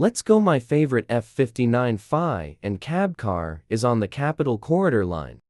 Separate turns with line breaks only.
Let's go my favorite F-59 Phi and cab car is on the Capital Corridor line.